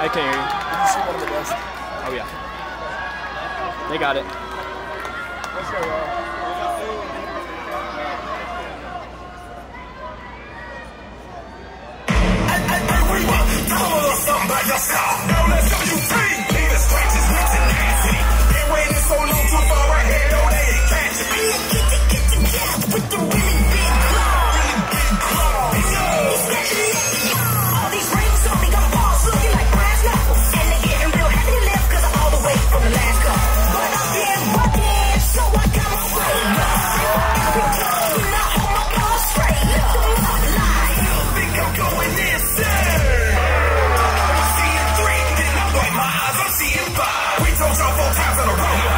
I can't hear you. One of the best? Oh yeah. They got it. four times in a row.